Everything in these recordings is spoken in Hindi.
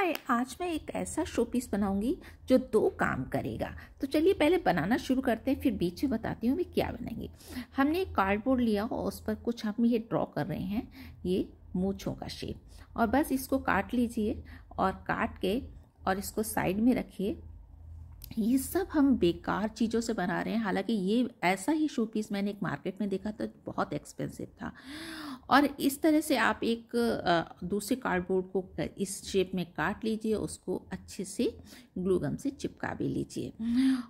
हाय आज मैं एक ऐसा शो पीस बनाऊँगी जो दो काम करेगा। तो चलिए पहले बनाना शुरू करते हैं, फिर बीच में बताती हूँ मैं क्या बनाएँगे। हमने एक कार्डबोर्ड लिया और उस पर कुछ हम ये ड्रॉ कर रहे हैं, ये मूछों का शेप और बस इसको काट लीजिए और काट के और इसको साइड में रखिए। ये सब हम बेकार चीज़ों से बना रहे हैं। हालाँकि ये ऐसा ही शो पीस मैंने एक मार्केट में देखा था, बहुत एक्सपेंसिव था। और इस तरह से आप एक दूसरे कार्डबोर्ड को इस शेप में काट लीजिए, उसको अच्छे से ग्लूगम से चिपका भी लीजिए।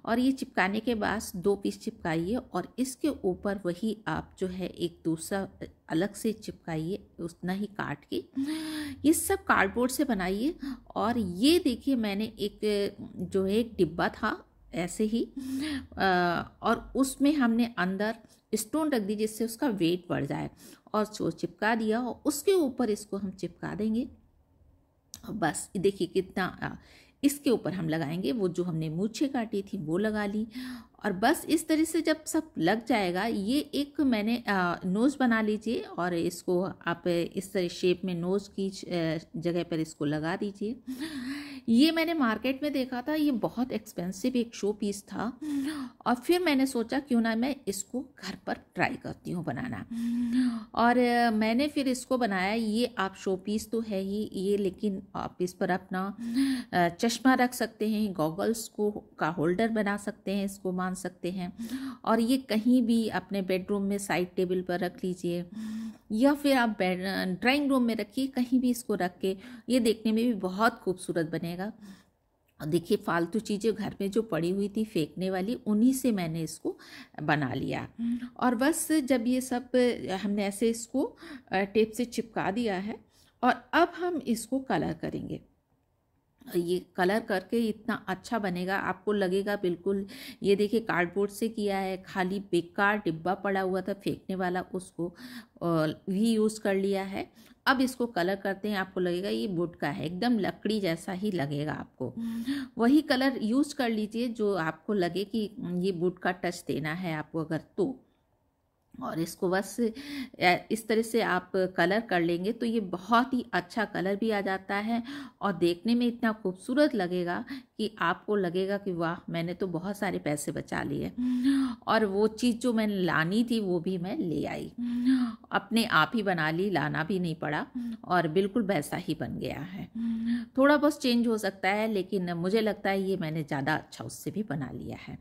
और ये चिपकाने के बाद दो पीस चिपकाइए और इसके ऊपर वही आप जो है एक दूसरा अलग से चिपकाइए उतना ही काट के। ये सब कार्डबोर्ड से बनाइए और ये देखिए मैंने एक, जो है एक डिब्बा था ऐसे ही और उसमें हमने अंदर स्टोन रख दी जिससे उसका वेट बढ़ जाए। और जो चिपका दिया और उसके ऊपर इसको हम चिपका देंगे। बस, देखिए कितना इसके ऊपर हम लगाएँगे। वो जो हमने मूछे काटी थी, वो लगा ली। और बस इस तरह से जब सब लग जाएगा, ये एक मैंने नोज़ बना लीजिए और इसको आप इस तरह शेप में नोज़ की जगह पर इसको लगा दीजिए। ये मैंने मार्केट में देखा था, ये बहुत एक्सपेंसिव एक शो पीस था। और फिर मैंने सोचा, क्यों ना मैं इसको घर पर ट्राई करती हूँ बनाना। और मैंने फिर इसको बनाया, ये आप शो पीस तो है ही, ये लेकिन आप इस पर अपना चश्मा रख सकते हैं गॉगल्स को, का होल्डर बना सकते हैं, इसको मान सकते हैं। और ये कहीं भी अपने बेडरूम में साइड टेबल पर रख लीजिए। या फिर आप ड्राइंग रूम में रखिए, कहीं भी इसको रख के। ये देखने में भी बहुत खूबसूरत बनेगा। और देखिए, फालतू चीज़ें घर में जो पड़ी हुई थी फेंकने वाली, उन्हीं से मैंने इसको बना लिया। और बस जब ये सब, हमने ऐसे इसको टेप से चिपका दिया है, और अब हम इसको कलर करेंगे। ये कलर करके इतना अच्छा बनेगा आपको लगेगा बिल्कुल ये देखिए कार्डबोर्ड से किया है खाली बेकार डिब्बा पड़ा हुआ था फेंकने वाला उसको भी यूज़ कर लिया है। अब इसको कलर करते हैं आपको लगेगा ये वुड का है एकदम लकड़ी जैसा ही लगेगा आपको। वही कलर यूज़ कर लीजिए जो आपको लगे कि ये वुड का टच देना है आपको अगर तो। और इसको बस इस तरह से आप कलर कर लेंगे तो ये बहुत ही अच्छा कलर भी आ जाता है और देखने में इतना खूबसूरत लगेगा कि आपको लगेगा कि वाह, मैंने तो बहुत सारे पैसे बचा लिए। और वो चीज़ जो मैंने लानी थी, वो भी मैं ले आई। अपने आप ही बना ली, लाना भी नहीं पड़ा और बिल्कुल वैसा ही बन गया है। थोड़ा बहुत चेंज हो सकता है, लेकिन मुझे लगता है ये मैंने ज़्यादा अच्छा उससे भी बना लिया है।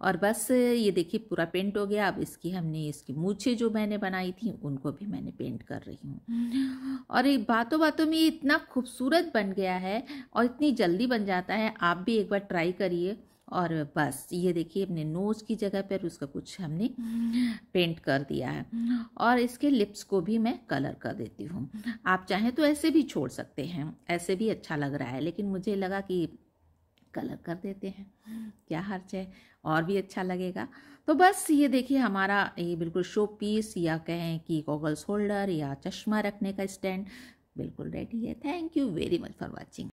और बस ये देखिए, पूरा पेंट हो गया, अब इसकी हमने इसकी मूछे जो मैंने बनाई थी उनको भी मैंने पेंट कर रही हूँ। और एक बातों बातों में इतना खूबसूरत बन गया है और इतनी जल्दी बन जाता है आप भी एक बार ट्राई करिए। और बस ये देखिए अपने नोज़ की जगह पर उसका कुछ हमने पेंट कर दिया है। और इसके लिप्स को भी मैं कलर कर देती हूँ। आप चाहें तो ऐसे भी छोड़ सकते हैं ऐसे भी अच्छा लग रहा है लेकिन मुझे लगा कि कलर कर देते हैं। क्या हर्च है? और भी अच्छा लगेगा। तो बस ये देखिए हमारा ये बिल्कुल शो पीस या कहें कि गॉगल्स होल्डर या चश्मा रखने का स्टैंड बिल्कुल रेडी है। Thank you very much for watching